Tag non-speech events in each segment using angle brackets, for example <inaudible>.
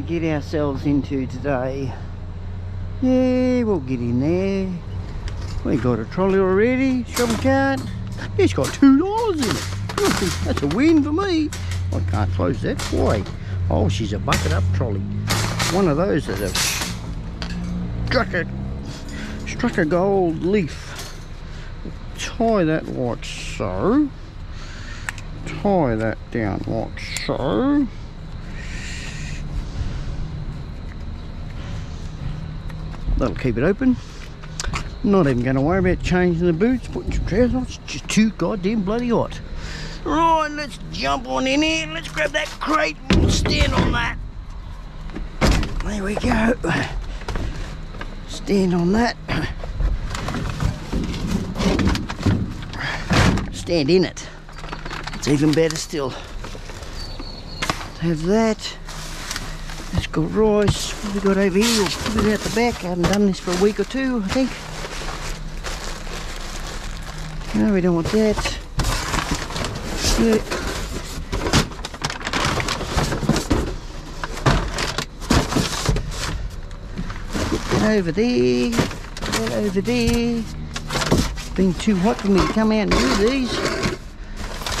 Gonna get ourselves into today? Yeah, we'll get in there. We got a trolley already, shopping cart. It's got two dollars in it. That's a win for me. I can't close that. Why? Oh, she's a bucket up trolley. One of those that have struck a, struck a gold leaf. Tie that like so. Tie that down like so. That'll keep it open. Not even going to worry about changing the boots, putting some trousers on. It's just too goddamn bloody hot. Right, let's jump on in here. Let's grab that crate and we'll stand on that. There we go. Stand on that. Stand in it. It's even better still. Have that. Let's go rice. What we got over here? We'll put it out the back. I haven't done this for a week or two, I think. No, we don't want that. Yeah. Over there. That over there. It's been too hot for me to come out and do these.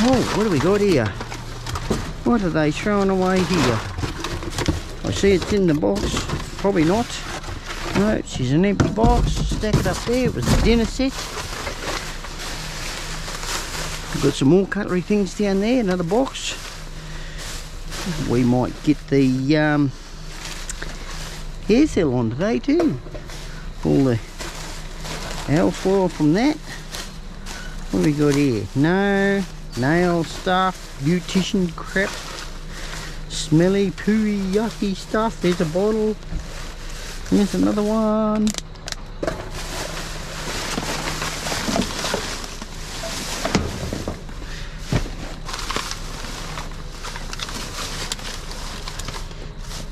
Oh, what do we got here? What are they throwing away here? See it's in the box. Probably not. No, she's an empty box. Stack it up there. It was a dinner set. Got some more cutlery things down there. Another box. We might get the um, hair cell on today too. All the alfoil from that. What have we got here? No, nail stuff, beautician crap, smelly, pooey, yucky stuff. There's a bottle. Here's another one.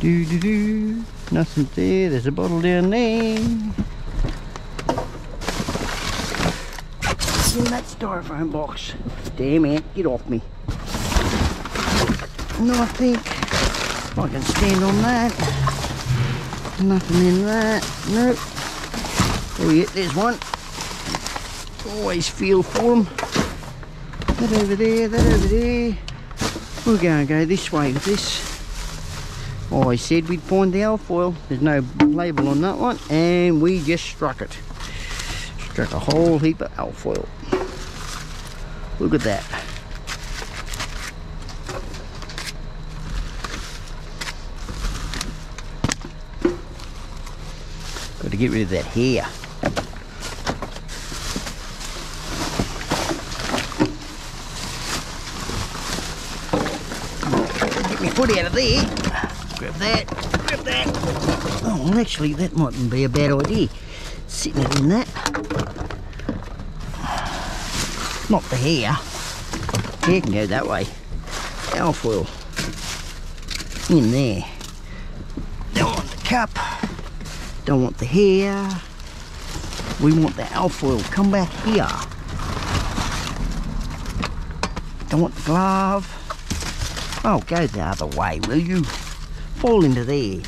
Do do do. Nothing there. There's a bottle down there. In that styrofoam box. Damn it, get off me. No, I think I can stand on that. Nothing in that. Nope. Oh yeah, there's one. Always feel for them. That over there, that over there. We're going to go this way with this. I said we'd find the alfoil. There's no label on that one. And we just struck it. Struck a whole heap of alfoil. Look at that. Get rid of that hair. Get my foot out of there. Grab that, grab that. Oh, well, actually, that mightn't be a bad idea. Sitting it in that. Not the hair. Hair can go that way. Alfoil. In there. Don't want the cup. Don't want the hair. We want the alfoil. Come back here. Don't want the glove. Oh, go the other way, will you? Fall into there.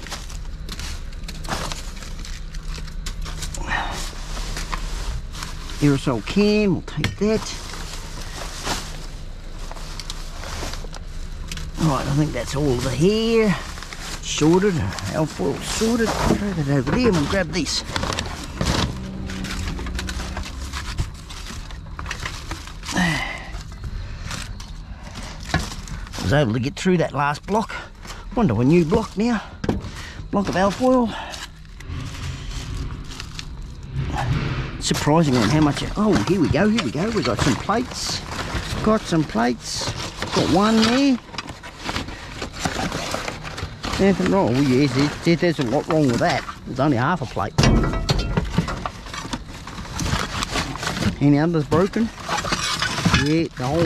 Aerosol can, we'll take that. Right, I think that's all the hair. Sorted, alfoil sorted. Throw that over there and we'll grab this. I was able to get through that last block. Wonder a new block now. Block of alfoil. Surprising on how much. Oh, here we go. Here we go. We got some plates. Got some plates. Got one there. Nothing wrong. Oh, yes, there's, a lot wrong with that. There's only half a plate. Any others broken? Yeah, the whole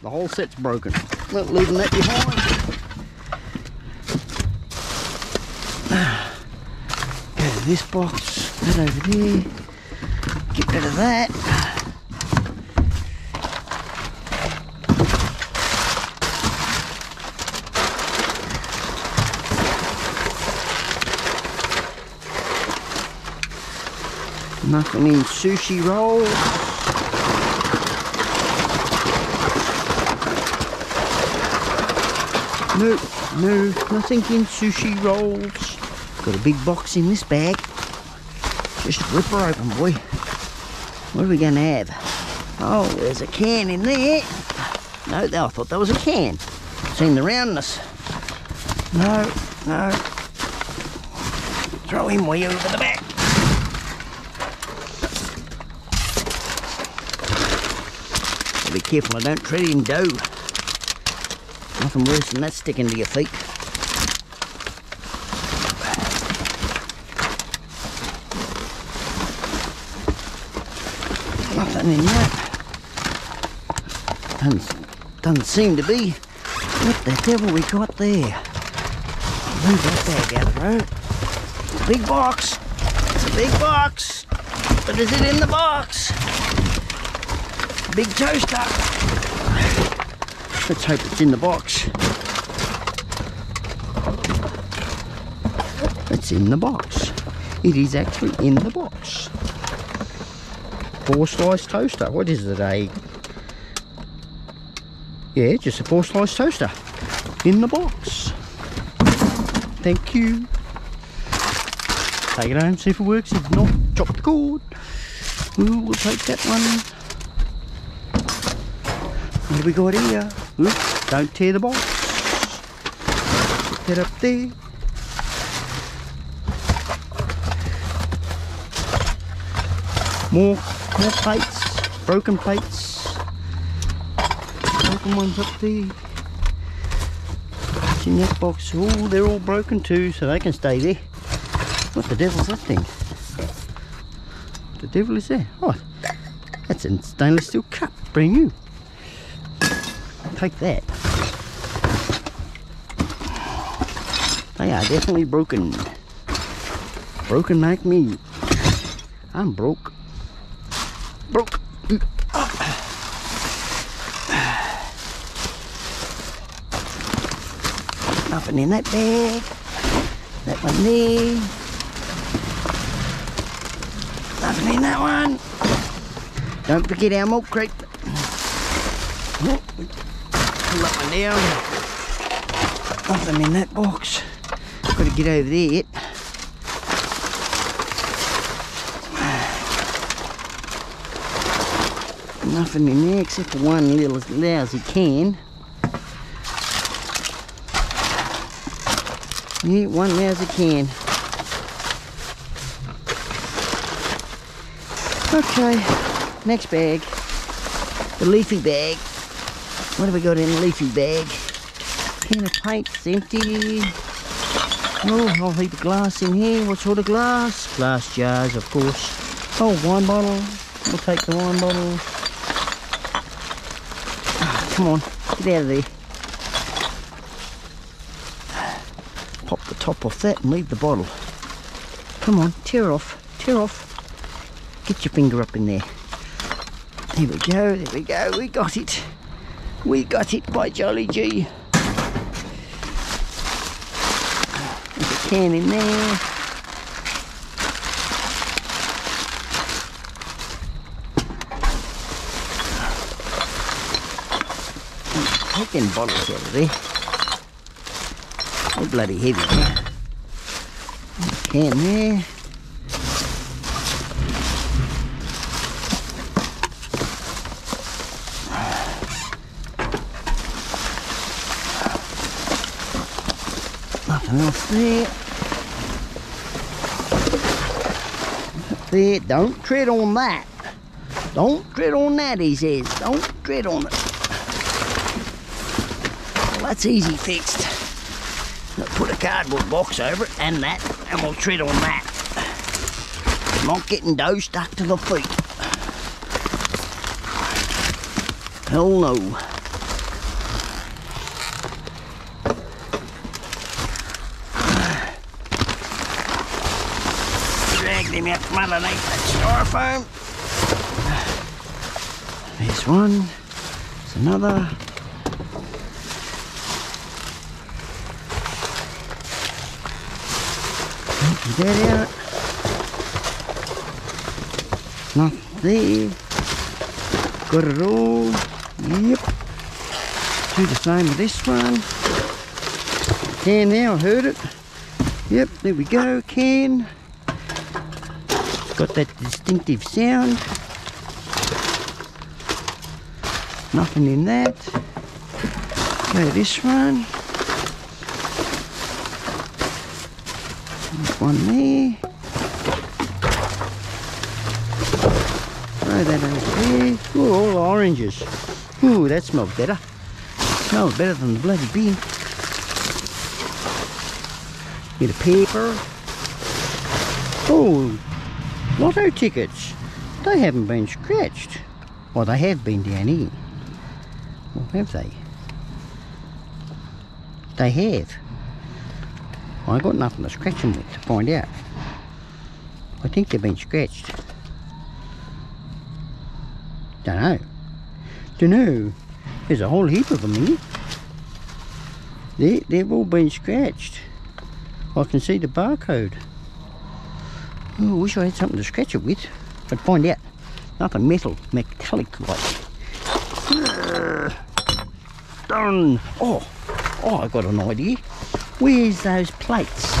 the whole set's broken. Not leaving that behind. <sighs> Go to this box, that over there. Get rid of that. Nothing in sushi rolls. No, no, nothing in sushi rolls. Got a big box in this bag. Just rip her open, boy. What are we going to have? Oh, there's a can in there. No, I thought that was a can. Seen the roundness. No, no. Throw him way over the back. Be careful I don't tread in dough. Nothing worse than that sticking to your feet. Nothing in that. Doesn't, doesn't seem to be. What the devil we got there? Move that bag out of the road. Big box. It's a big box. But is it in the box? Big toaster. Let's hope it's in the box. It's in the box. It is actually in the box. Four slice toaster. What is it? A yeah, just a four slice toaster in the box. Thank you. Take it home, see if it works. If not, chop the cord. We'll, we'll take that one. What we got here? Oops, don't tear the box. Put that up there. More, more plates, broken plates. Broken ones up there. What's in that box? Oh, they're all broken too, so they can stay there. What the devil's that thing? What The devil is there? Oh, that's a stainless steel cup, brand new. Take that. Oh, they are definitely broken. Broken like me. I'm broke. Broke. Nothing in that bag. That one there. Nothing in that one. Don't forget our milk crate. Oh, pull that one down. Nothing in that box. Got to get over there. Nothing in there except for one little lousy can. Yeah, one lousy can. Okay, next bag. The leafy bag. What have we got in the leafy bag? Can of paint's empty. Oh, whole heap of glass in here. What sort of glass? Glass jars, of course. Oh, wine bottle. We'll take the wine bottle. Ah, come on, get out of there. Pop the top off that and leave the bottle. Come on, tear off, tear off. Get your finger up in there. There we go, there we go, we got it. We got it by Jolly G. There's a can in there. Take them bottles out of there. They're bloody heavy. Can there. Nothing else See There, don't tread on that. Don't tread on that, he says. Don't tread on it. Well, that's easy fixed. I'll put a cardboard box over it and that, and we'll tread on that. Not getting dough stuck to the feet. Hell no. From underneath that styrofoam. There's one. There's another. Empty that out. Nothing there. Got it all. Yep. Do the same with this one. Can now, I heard it. Yep, there we go, can. Got that distinctive sound. Nothing in that. Go this one. There's one there. Throw that over there. Ooh, all oranges. Ooh, that smells better. Smells better than the bloody bin. Bit of paper. Oh, lotto tickets. They haven't been scratched. Well, they have been down here. Or have they? They have. I got nothing to scratch them with to find out. I think they've been scratched. Don't know. Don't know. There's a whole heap of them here. They, they've all been scratched. I can see the barcode. Oh, I wish I had something to scratch it with. I'd find out. Nothing metal, metallic like. Done. Oh, oh, I got an idea. Where's those plates?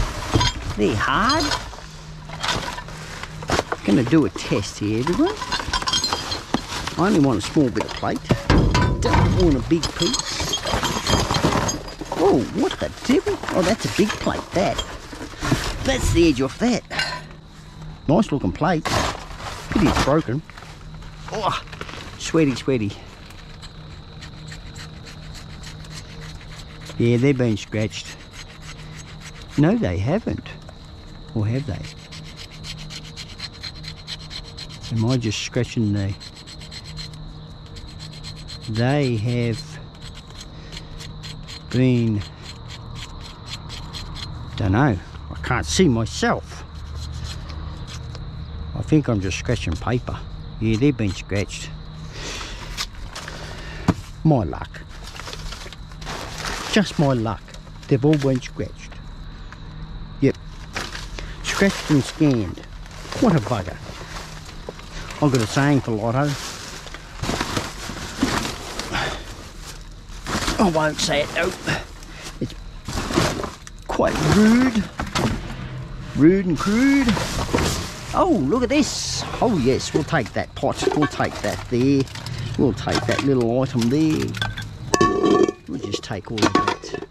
They're hard. Gonna do a test here, everyone. I only want a small bit of plate. Don't want a big piece. Oh, what the devil? Oh, that's a big plate, that. That's the edge off that. Nice looking plate. Pity it's broken. Oh, sweaty, sweaty. Yeah, they've been scratched. No, they haven't. Or have they? Am I just scratching the... They have been... Don't know. I can't see myself. Think I'm just scratching paper. Yeah, they've been scratched. My luck. Just my luck. They've all been scratched. Yep. Scratched and scanned. What a bugger. I've got a saying for Lotto. I won't say it though. It's quite rude. Rude and crude. Oh, look at this. Oh yes, we'll take that pot. We'll take that there. We'll take that little item there. We'll just take all of that.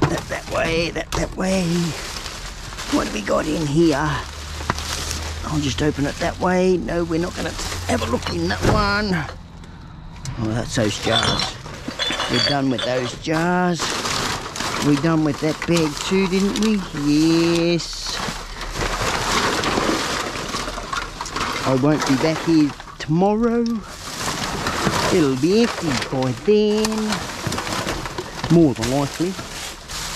That that way, that that way. What have we got in here? I'll just open it that way. No, we're not going to have a look in that one. Oh, that's those jars. We're done with those jars. We done with that bag too, didn't we? Yes. I won't be back here tomorrow. It'll be empty by then. More than likely.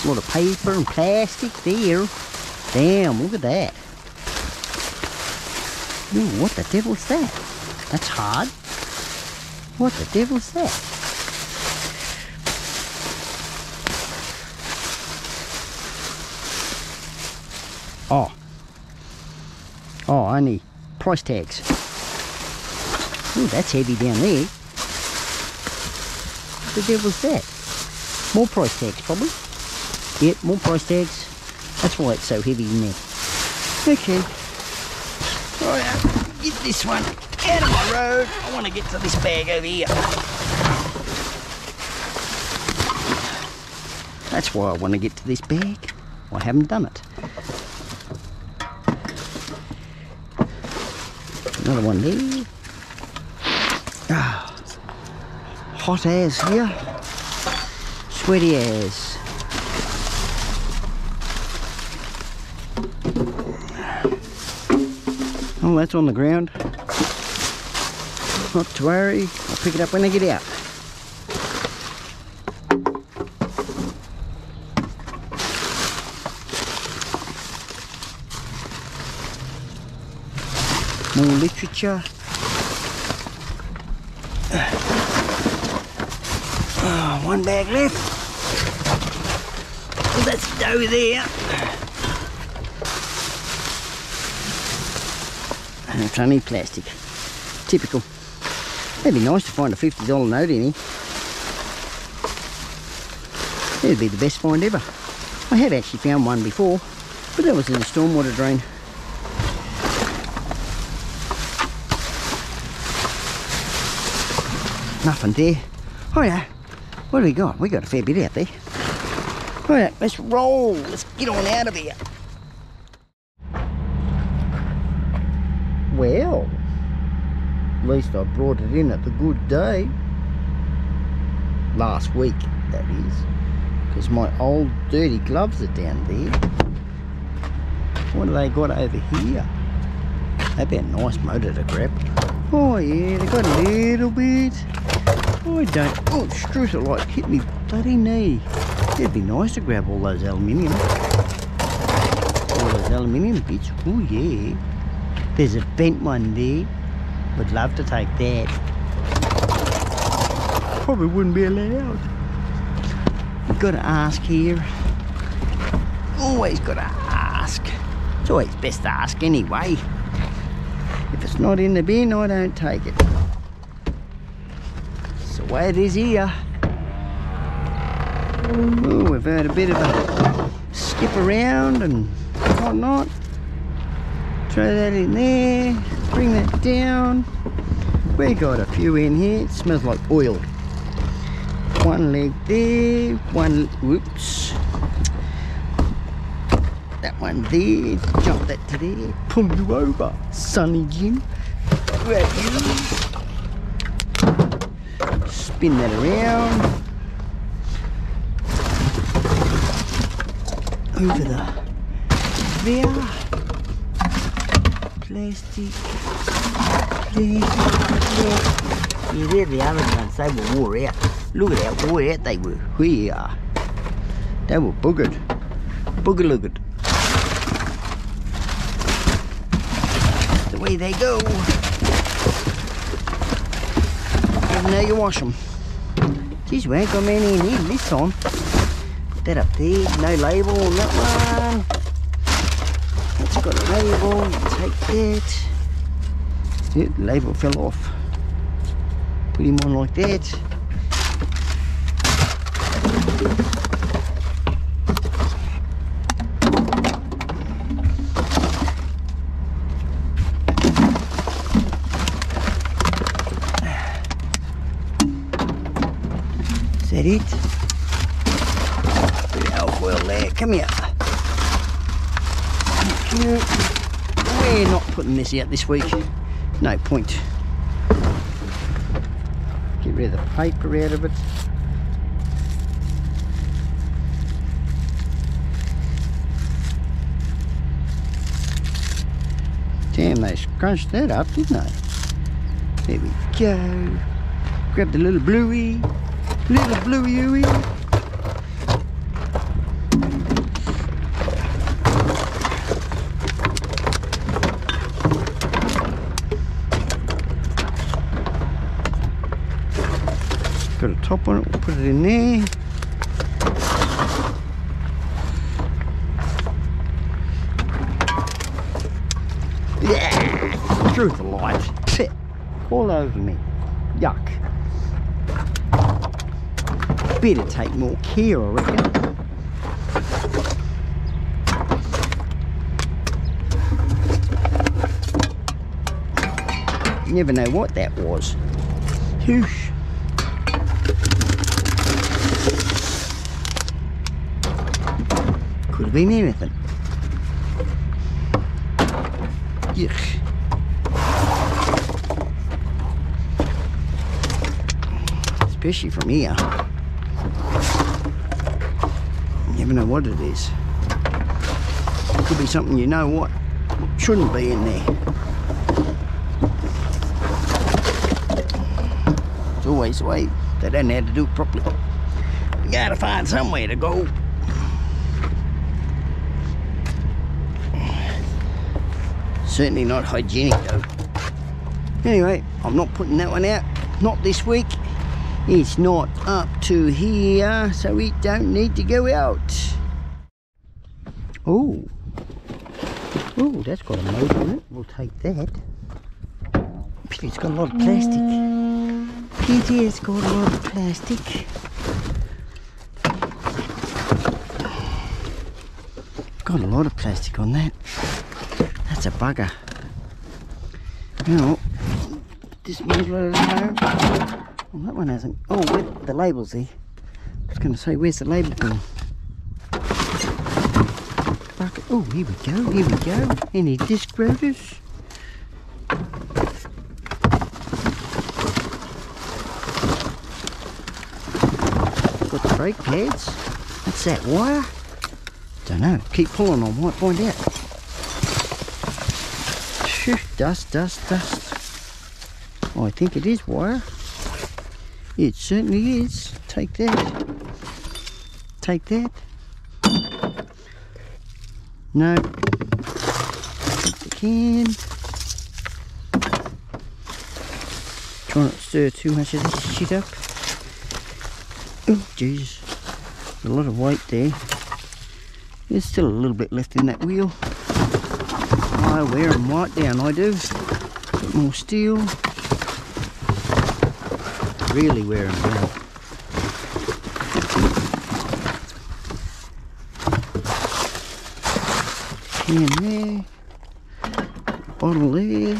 A lot of paper and plastic there. Damn, look at that. Ooh, what the devil's that? That's hard. What the devil's that? Oh. Oh, only price tags. Ooh, that's heavy down there. What the devil's that? More price tags, probably. Yep, more price tags. That's why it's so heavy in there. Okay. Right, get this one out of my road. I want to get to this bag over here. That's why I want to get to this bag. I haven't done it. Another one there. Ah, hot as here. Sweaty as. Oh, that's on the ground. Not to worry, I'll pick it up when I get out. More literature. Oh, ah, one bag left. Well, that's dough there. And it's only plastic. Typical. It'd be nice to find a $50 note in here. It'd be the best find ever. I had actually found one before, but that was in a stormwater drain. Nothing there. Oh yeah, what do we got? We got a fair bit out there. Oh, All right, let's roll. Let's get on out of here. Well, at least I brought it in at the good day. Last week, that is. Because my old dirty gloves are down there. What do they got over here? They'd be a nice motor to grab. Oh yeah, they got a little bit. Oh, I don't. Oh, Struth like hit me bloody knee. It'd be nice to grab all those aluminium. All those aluminium bits. Oh yeah. There's a bent one there. Would love to take that. Probably wouldn't be allowed. Got to ask here. Always got to ask. It's always best to ask anyway. If it's not in the bin, I don't take it. Way it is here. Uh, ooh, we've had a bit of a skip around and whatnot. Throw that in there, bring that down. We got a few in here, it smells like oil. One leg there, one, whoops. That one there, jump that to there, pull you over, Sonny Jim. Grab you. Spin that around. Over the there plastic, plastic, plastic. Yeah, they're the other ones, they were wore out. Look at how wore out they were. We are. They were boogered. Booger-loogered. The way they go. Though you wash them. Geez, we ain't got many in here this time. That up there, no label on that one. It's got a label, take that. The label fell off. Put him on like that. Is it? There. Come here. We're not putting this out this week. No point. Get rid of the paper out of it. Damn, they scrunched that up, didn't they? There we go. Grab the little bluey. Little blue bluey Got a top on it, we'll put it in there. Yeah, through the light. All over me. Yuck. Better take more care, I reckon. You never know what that was. Whoosh. Could have been anything. Yuck. Especially from here. You know what it is. It Could be something you know what shouldn't be in there. It's always the way they don't know how to do it properly. You gotta find somewhere to go. Certainly not hygienic though. Anyway, I'm not putting that one out. Not this week. It's not up to here, so we don't need to go out. Oh. Oh, that's got a motor in it. We'll take that. it's got a lot of plastic. Pity it's got a lot of plastic. Got a lot of plastic on that. That's a bugger. Now, it at home. Well, that one hasn't. Oh, where, the label's there. I was going to say, where's the label gone? Oh, here we go, here we go. Any disc rotors? Got the brake pads. What's that, wire? Don't know. Keep pulling on, might find out. Phew, dust, dust, dust. Oh, I think it is wire. It certainly is. Take that. Take that. No. Take the can. Try not to stir too much of this shit up. Oh, Jesus. A lot of weight there. There's still a little bit left in that wheel. I wear them right down, I do. Bit more steel. Really wear them down. There. Bottle there.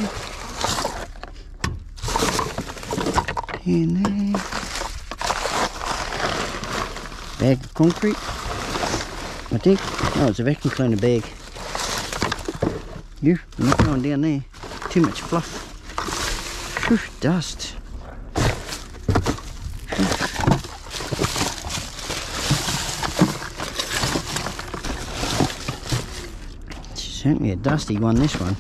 Can there. Bag of concrete. I think. Oh, it's a vacuum cleaner bag. You, you're not going down there. Too much fluff. Whew, dust. Certainly a dusty one, this one.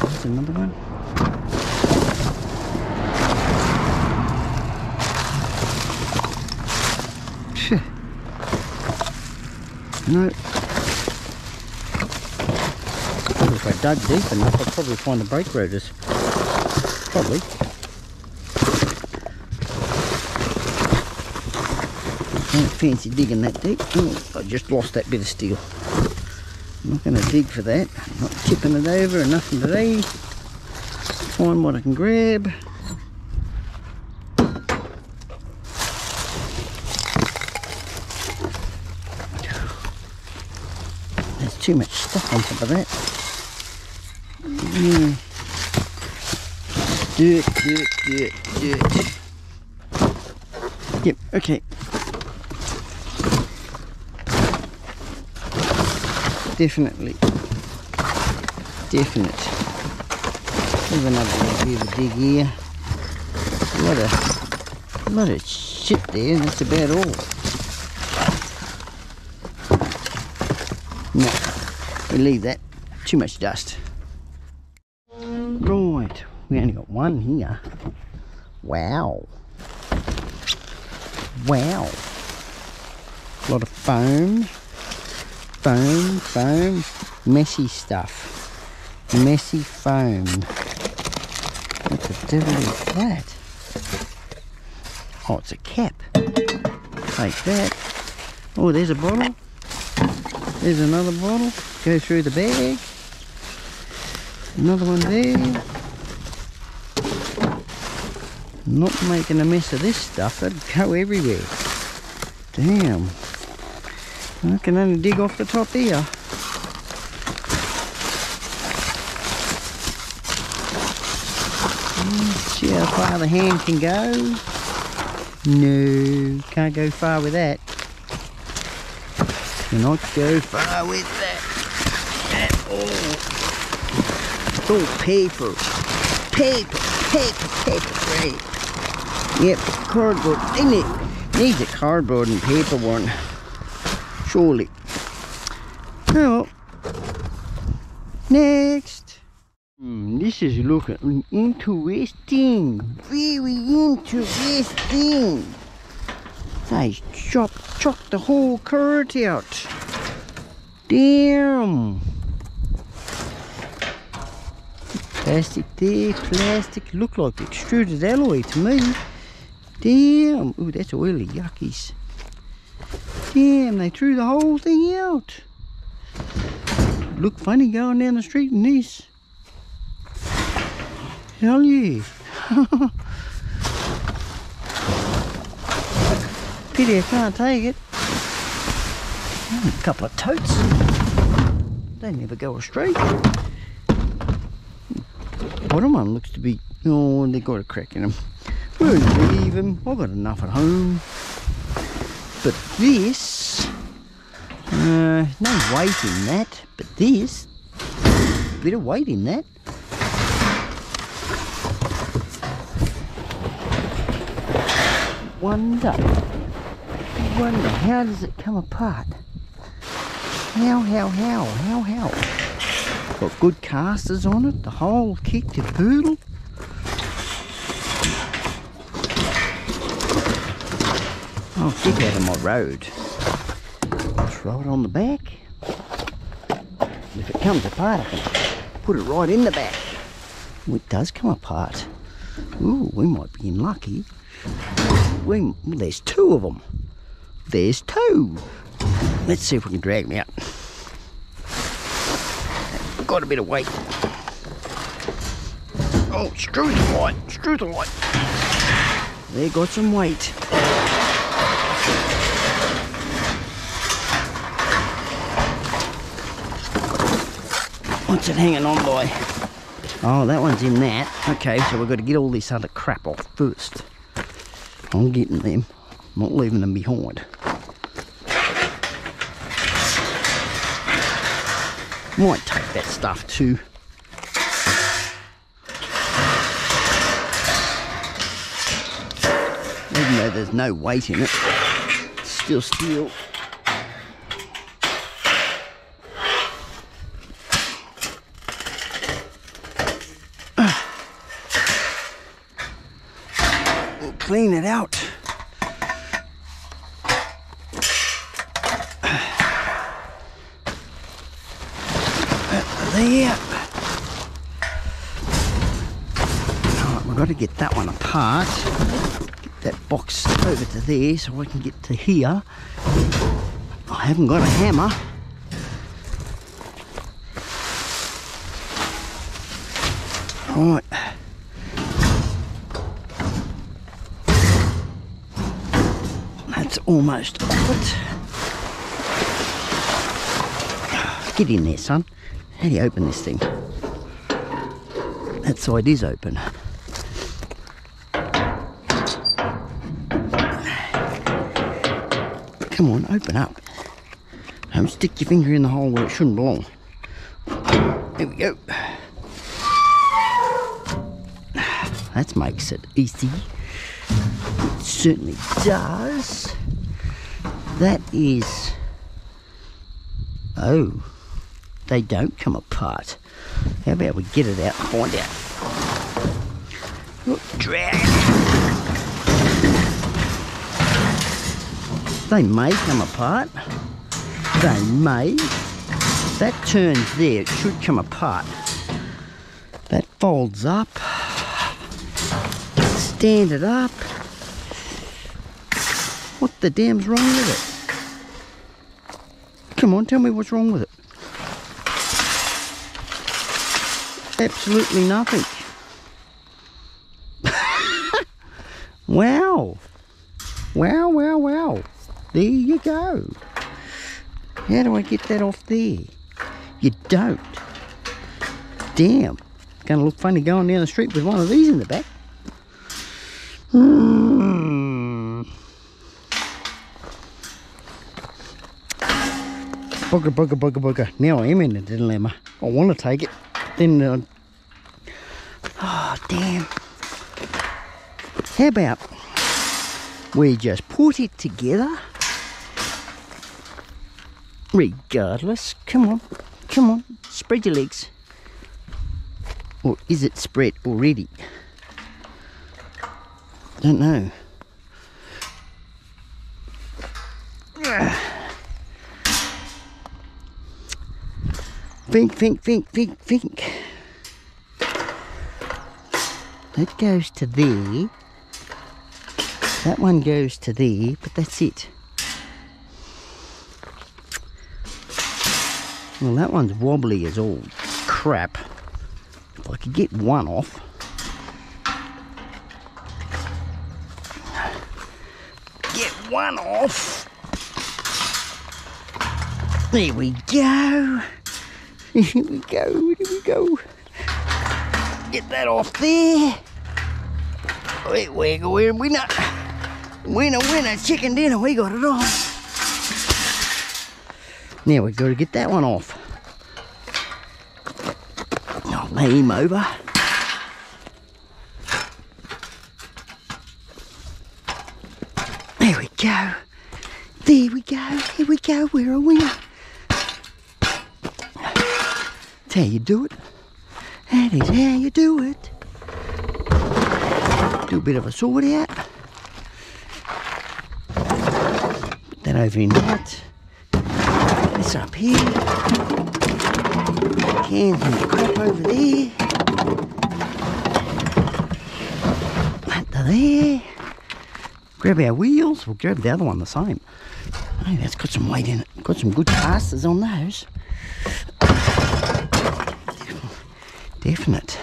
There's another one. No. If I dug deep enough, I'd probably find the brake rotors. Probably. Don't fancy digging that deep. Oh, I just lost that bit of steel. I'm not going to dig for that. Not tipping it over or nothing today. Find what I can grab. There's too much stuff on top of that. Yeah. Dirt, dirt, dirt, dirt. Yep, okay. Definitely. Definite. Have another bit of dig here. A lot of, a lot of shit there, and that's about all. No, we leave that. Too much dust. Right, we only got one here. Wow. Wow. A lot of foam. Foam, foam. Messy stuff. Messy foam. What the devil is that? Oh, it's a cap. Take that. Oh, there's a bottle. There's another bottle. Go through the bag. Another one there. Not making a mess of this stuff. It'd go everywhere. Damn. I can only dig off the top here. Mm, See how far the hand can go? No, can't go far with that. Cannot go far with that at all. It's all paper. Paper, paper, paper, paper. Yep, cardboard. Isn't it? Needs a cardboard and paper one. Surely. Well. Next. Hmm, this is looking interesting. Very interesting. They chop, chop the whole curd out. Damn. Plastic there, plastic. Look like extruded alloy to me. Damn. Ooh, that's oily yuckies. Damn, they threw the whole thing out. look funny going down the street in this. Hell yeah. <laughs> Pity I can't take it. A couple of totes. They never go astray. Bottom one looks to be, oh, they got a crack in them. We'll leave them. I've got enough at home. But this, uh, no weight in that. But this, bit of weight in that. Wonder, wonder, how does it come apart? How, how, how, how, how? Got good casters on it, the whole kick to poodle. Oh, get out of my road. Throw it on the back. If it comes apart, I can put it right in the back. Oh, it does come apart. Ooh, we might be in lucky. We, well, there's two of them. There's two. Let's see if we can drag them out. Got a bit of weight. Oh, screw the light, screw the light. They got some weight. What's it hanging on by? Oh, that one's in that. Okay, so we've got to get all this other crap off first. I'm getting them. I'm not leaving them behind. Might take that stuff too. Even though there's no weight in it, still steel. Clean it out. There. Right, we've got to get that one apart. Get that box over to there so I can get to here. I haven't got a hammer. Right. Almost it. Get in there, son. How do you open this thing? That side is open. Come on, open up. Don't stick your finger in the hole where it shouldn't belong. There we go. That makes it easy. It certainly does. That is... Oh, they don't come apart. How about we get it out and find out? Look, drag. They may come apart. They may. That turns there, it should come apart. That folds up. Stand it up. What the damn's wrong with it? Come on, tell me what's wrong with it. Absolutely nothing. <laughs> wow. Wow, wow, wow. There you go. How do I get that off there? You don't. Damn. Gonna look funny going down the street with one of these in the back. Hmm. Bugger, bugger, bugger, bugger. Now I am in a dilemma. I want to take it. Then, uh, oh, damn. How about we just put it together? Regardless. Come on. Come on. Spread your legs. Or is it spread already? Don't know. Think, think, think, think, think. That goes to there. That one goes to there, but that's it. Well, that one's wobbly as all crap. If I could get one off. Get one off. There we go. Here we go. Here we go. Get that off there. Wait, wait, we're winner. Winner, winner, chicken dinner. We got it on. Now we've got to get that one off. Oh, I'll lay him over. There we go. There we go. Here we go. We're a winner. That's how you do it. That is how you do it. Do a bit of a sort out. Put that over in that. This up here. Cans and crap over there. That to there. Grab our wheels. We'll grab the other one the same. Hey, that's got some weight in it. Got some good casters on those. Definite.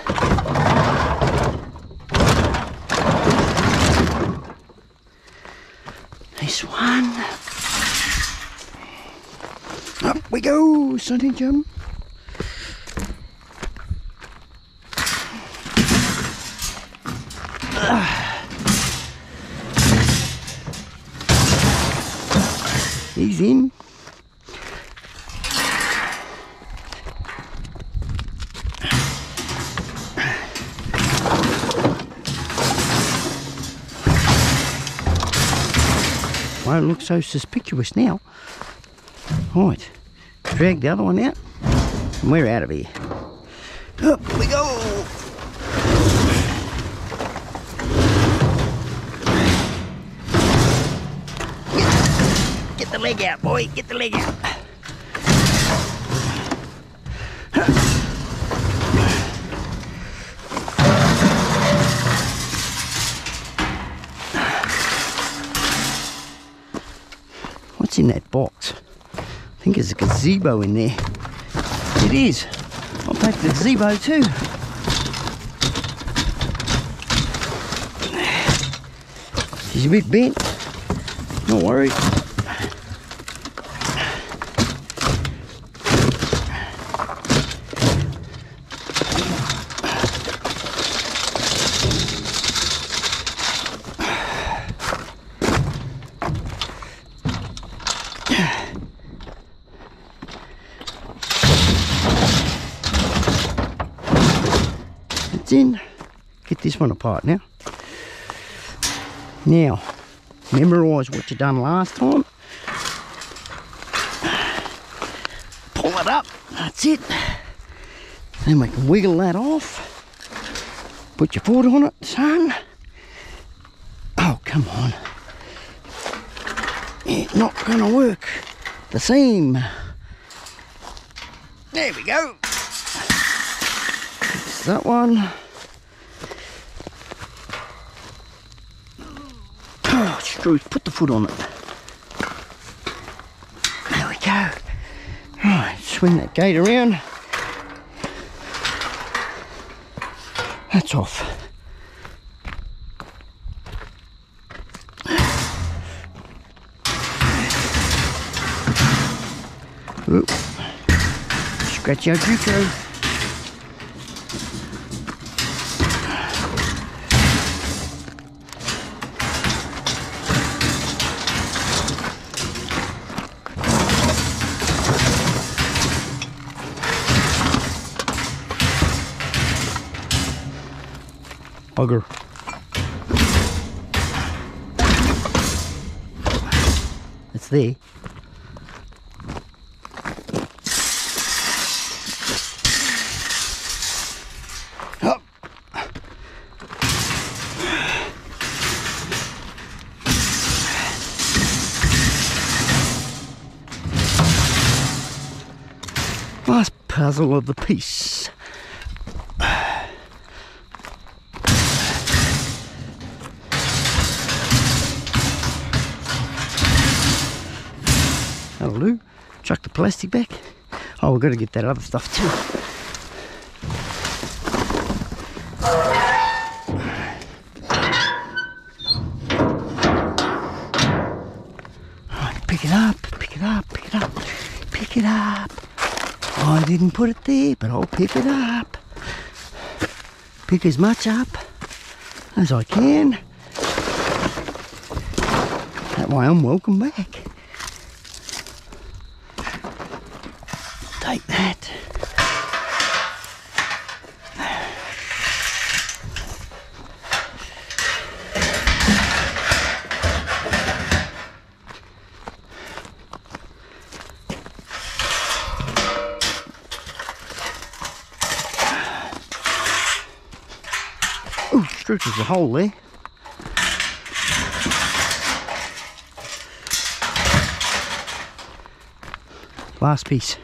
This one. Up we go, Sonny Jim. So suspicious now. Right, drag the other one out, and we're out of here. Up we go. Get the leg out, boy. Get the leg out. In that box? I think there's a gazebo in there. It is. I'll take the gazebo too. She's a bit bent. Don't worried. It's in. Get one apart now. Now, memorise what you done last time. Pull it up. That's it. Then we can wiggle that off. Put your foot on it, son. Oh, come on. It's not to work. The seam. There we go. It's that one. Screws. Put the foot on it. There we go. Right, swing that gate around. That's off. Oop. Scratch your Draco. Bugger. It's there. Last puzzle of the piece. Plastic back. Oh, we've got to get that other stuff too. Right, pick it up, pick it up, pick it up, pick it up. Oh, I didn't put it there, but I'll pick it up. Pick as much up as I can. That way I'm welcome back. Take that. Oh, Struth, there's a hole there. Last piece.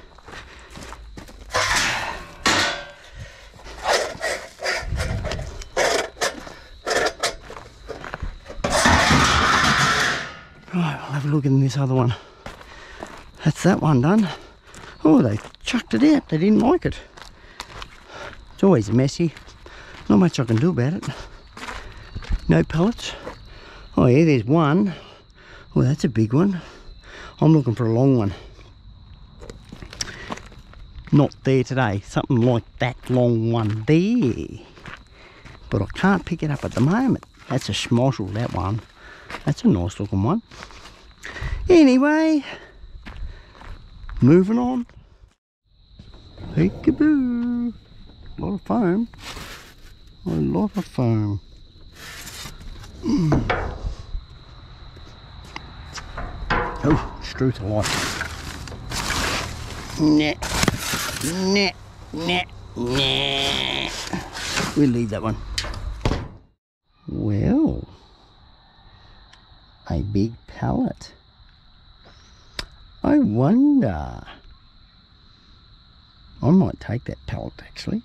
Right, we'll have a look in this other one. That's that one done. Oh, they chucked it out. They didn't like it. It's always messy. Not much I can do about it. No pellets. Oh yeah, there's one. Oh, that's a big one. I'm looking for a long one. Not there today. Something like that long one there. But I can't pick it up at the moment. That's a schmozzle, that one. That's a nice looking one. Anyway, moving on. Peekaboo. A lot of foam. A lot of foam. Mm. Oh, Struth alive. Nah, nah, nah, nah. We'll leave that one. Well, a big pellet. I wonder. I might take that pellet actually.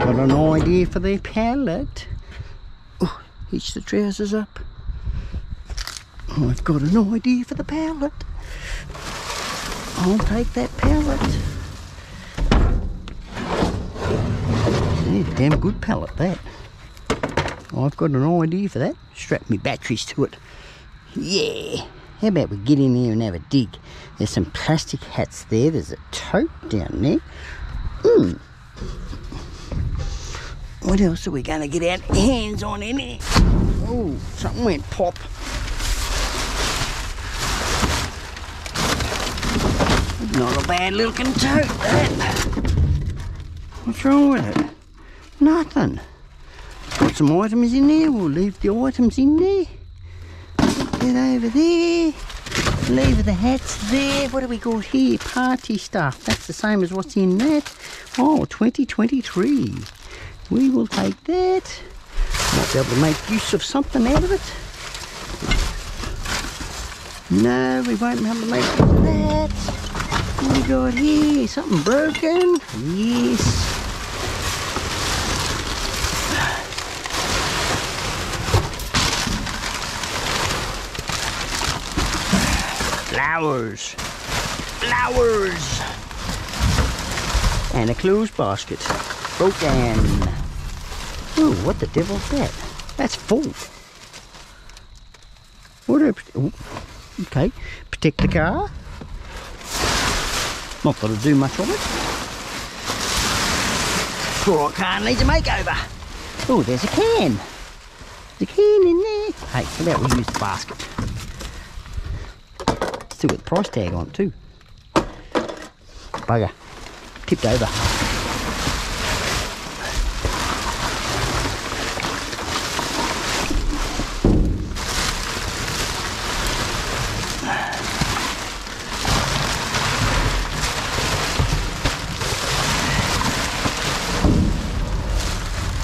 Got an idea for the pellet. Oh, hitch the trousers up. I've got an idea for the pellet. I'll take that pellet. Yeah, damn good pellet that. I've got an idea for that. Strap me batteries to it. Yeah. How about we get in here and have a dig? There's some plastic hats there. There's a tote down there. Hmm. What else are we going to get our hands on in here? Oh, something went pop. Not a bad looking tote, that. What's wrong with it? Nothing. Got some items in there. We'll leave the items in there. Get over there. Leave the hats there. What do we got here? Party stuff. That's the same as what's in that. Oh, 2023. We will take that. Might be able to make use of something out of it. No, we won't be able to make use of that. What we got here? Something broken? Yes. Flowers. Flowers. And a closed basket. Broken. Oh, what the devil's that? That's full. What okay. Protect the car. Not that it'll do much of it. Poor car needs a makeover. Oh, there's a can. There's a can in there. Hey, how about we use the basket? Still got the price tag on it too. Bugger. Tipped over.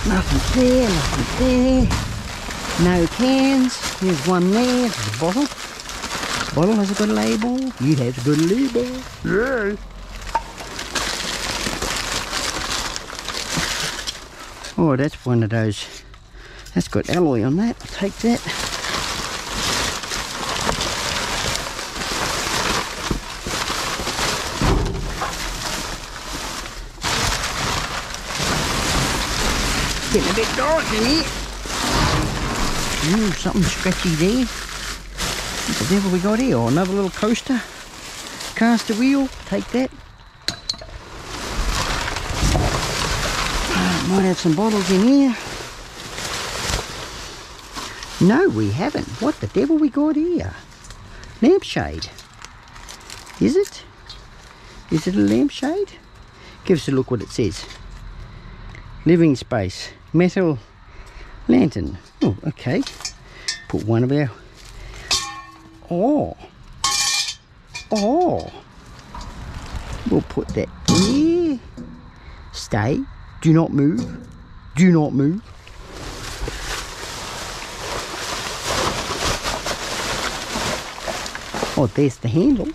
Nothing there, nothing there. No cans. Here's one there. A bottle bottle has a good label. It has a good label. Yay! Oh, that's one of those. That's got alloy on that. I'll take that. Getting a bit dark in here. Ooh, something scratchy there. What the devil we got here? Another little coaster. Caster wheel. Take that. Uh, might have some bottles in here. No, we haven't. What the devil we got here? Lampshade. Is it? Is it a lampshade? Give us a look what it says. Living space. Metal lantern. Oh, okay. Put one of our... Oh. Oh. We'll put that there. Stay. Do not move. Do not move. Oh, there's the handle.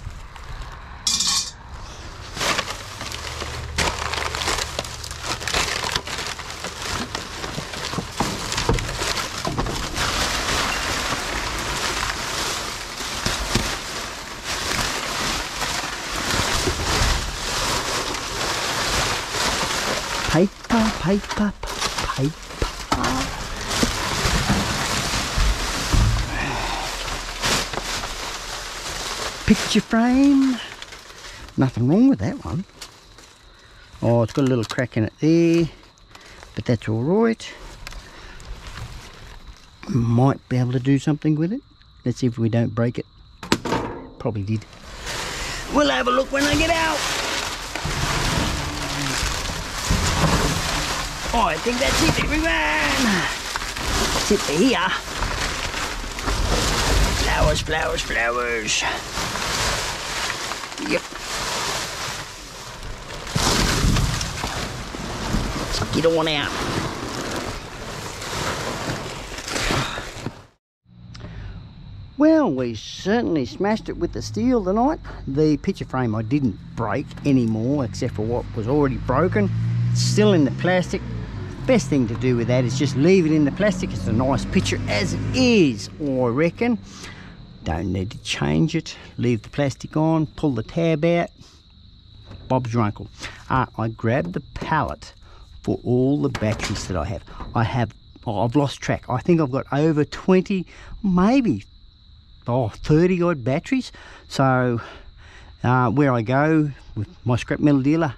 Picture frame. Nothing wrong with that one. Oh, it's got a little crack in it there, but that's all right. Might be able to do something with it. Let's see if we don't break it. Probably did. We'll have a look when I get out. Oh, I think that's it, everyone. That's it for here. Flowers, flowers, flowers. Yep. Let's get on out. Well, we certainly smashed it with the steel tonight. The picture frame I didn't break anymore, except for what was already broken. It's still in the plastic. Best thing to do with that is just leave it in the plastic. It's a nice picture as it is, I reckon. Don't need to change it. Leave the plastic on, pull the tab out. Bob's your uncle. Uh, I grabbed the pallet for all the batteries that I have. I have, oh, I've lost track. I think I've got over 20, maybe oh, 30 odd batteries. So uh, where I go with my scrap metal dealer,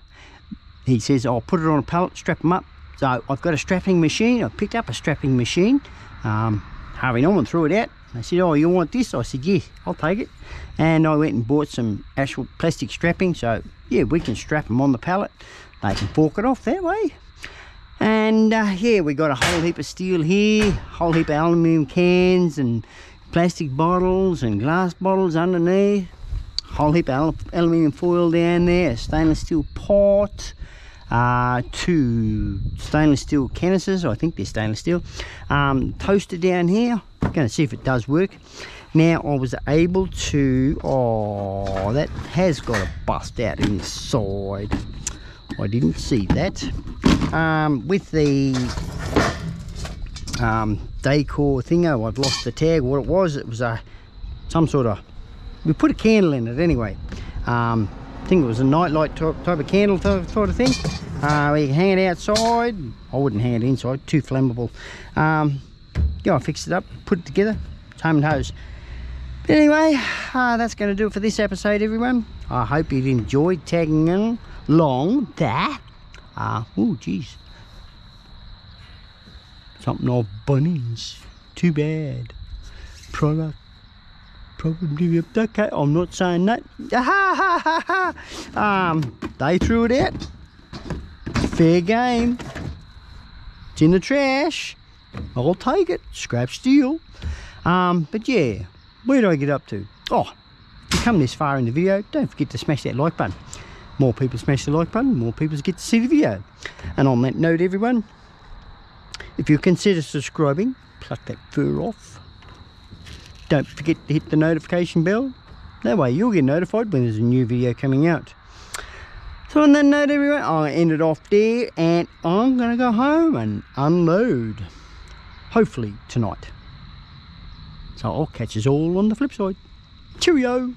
he says, I'll put it on a pallet, strap them up. So I've got a strapping machine. I picked up a strapping machine. Um, Harvey Norman threw it out. I said, oh, you want this? I said, yeah, I'll take it. And I went and bought some actual plastic strapping. So, yeah, we can strap them on the pallet. They can fork it off that way. And, uh, yeah, we got a whole heap of steel here, whole heap of aluminium cans and plastic bottles and glass bottles underneath. Whole heap of aluminium foil down there, a stainless steel pot, uh, two stainless steel canisters, I think they're stainless steel, um, toaster down here, going to see if it does work. Now I was able to, oh that has got a bust out inside, I didn't see that. Um, with the um, decor thingo, I've lost the tag, what it was, it was a some sort of, we put a candle in it anyway. Um, I think it was a nightlight type, type of candle type of thing. Uh, hang it outside. I wouldn't hang it inside, too flammable. Um, yeah, I fixed it up, put it together, it's home and hose. But anyway, uh, that's going to do it for this episode, everyone. I hope you've enjoyed tagging along that. Uh, oh, geez. Something of bunnies. Too bad. Product probably okay. I'm not saying that. <laughs> um, they threw it out. Fair game. It's in the trash. I'll take it. Scrap steel. Um, but yeah, where do I get up to? Oh, if you come this far in the video, don't forget to smash that like button. More people smash the like button, more people get to see the video. And on that note, everyone, if you consider subscribing, pluck that fur off don't forget to hit the notification bell. That way you'll get notified when there's a new video coming out. So on that note everyone i end it off there and i'm gonna go home and unload. Hopefully tonight. So i'll catch us all on the flip side. Cheerio